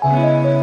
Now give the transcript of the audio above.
Música